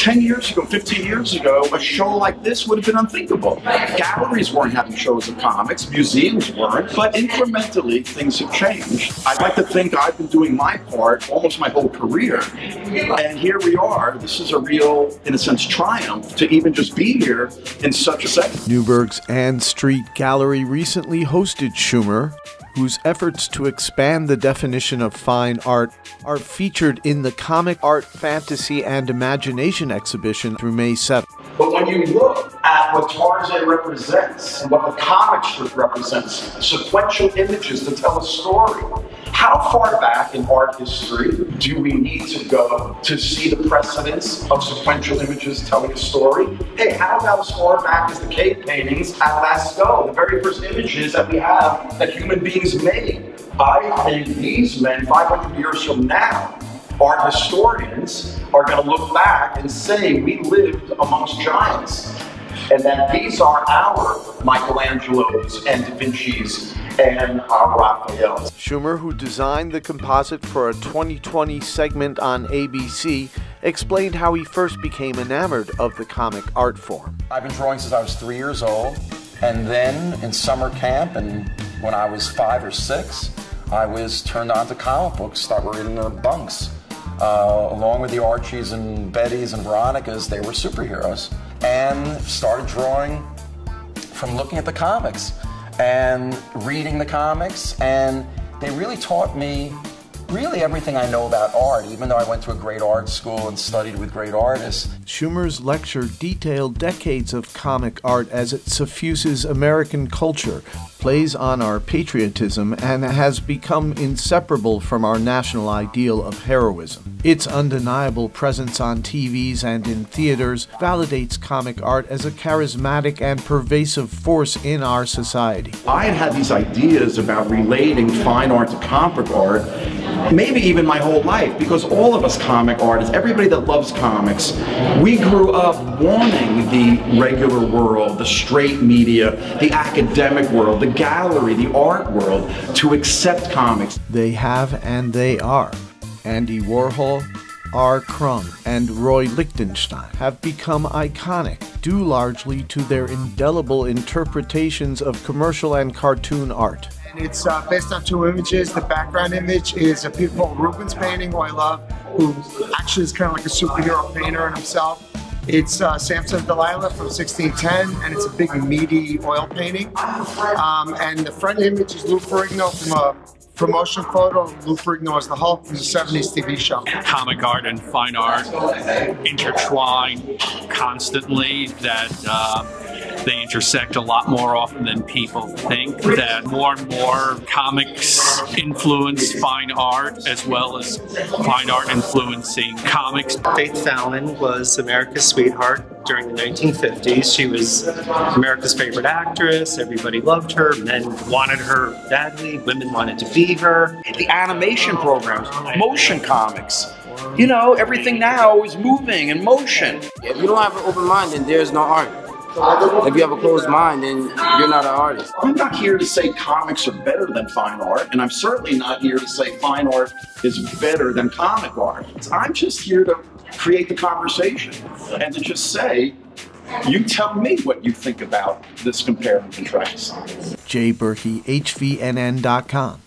10 years ago, 15 years ago, a show like this would have been unthinkable. Galleries weren't having shows of comics, museums weren't, but incrementally things have changed. I'd like to think I've been doing my part almost my whole career. And here we are. This is a real, in a sense, triumph to even just be here in such a setting. Newburgh's Ann Street Gallery recently hosted Schumer, whose efforts to expand the definition of fine art are featured in the Comic Art Fantasy and Imagination exhibition through May 7th. But when you look at what Tarzan represents and what the comic strip represents, sequential images to tell a story, how far back in art history do we need to go to see the precedence of sequential images telling a story? Hey, how about as far back as the cave paintings at Lascaux, the very first images that we have that human beings made? I think these men, 500 years from now, art historians are going to look back and say we lived amongst giants and that these are our Michelangelos and Da Vinci's and our Raphaels. Schumer, who designed the composite for a 2020 segment on ABC, explained how he first became enamored of the comic art form. I've been drawing since I was three years old, and then in summer camp and when I was five or six, I was turned on to comic books, started in the bunks. Uh, along with the Archies and Bettys and Veronicas, they were superheroes. And started drawing from looking at the comics and reading the comics. And they really taught me really everything I know about art, even though I went to a great art school and studied with great artists. Schumer's lecture detailed decades of comic art as it suffuses American culture, plays on our patriotism, and has become inseparable from our national ideal of heroism. Its undeniable presence on TVs and in theaters validates comic art as a charismatic and pervasive force in our society. I had had these ideas about relating fine art to comic art maybe even my whole life, because all of us comic artists, everybody that loves comics, we grew up wanting the regular world, the straight media, the academic world, the gallery, the art world to accept comics. They have and they are. Andy Warhol, R. Crumb, and Roy Lichtenstein have become iconic due largely to their indelible interpretations of commercial and cartoon art. And it's uh, based on two images. The background image is a beautiful Rubens painting, who I love, who actually is kind of like a superhero painter in himself. It's uh, Samson Delilah from 1610, and it's a big meaty oil painting. Um, and the front image is Lou Ferrigno from a promotion photo. Lou Ferrigno as the Hulk from the 70s TV show. Comic art and fine art intertwine constantly. That. Uh, they intersect a lot more often than people think. That more and more comics influence fine art as well as fine art influencing comics. Faith Fallon was America's sweetheart during the 1950s. She was America's favorite actress. Everybody loved her. Men wanted her badly. Women wanted to be her. The animation programs, motion comics. You know, everything now is moving and motion. If you don't have an open mind, then there's no art. If you have a closed mind, then you're not an artist. I'm not here to say comics are better than fine art, and I'm certainly not here to say fine art is better than comic art. I'm just here to create the conversation and to just say, you tell me what you think about this compare and contrast. Jay Berkey, HVNN.com.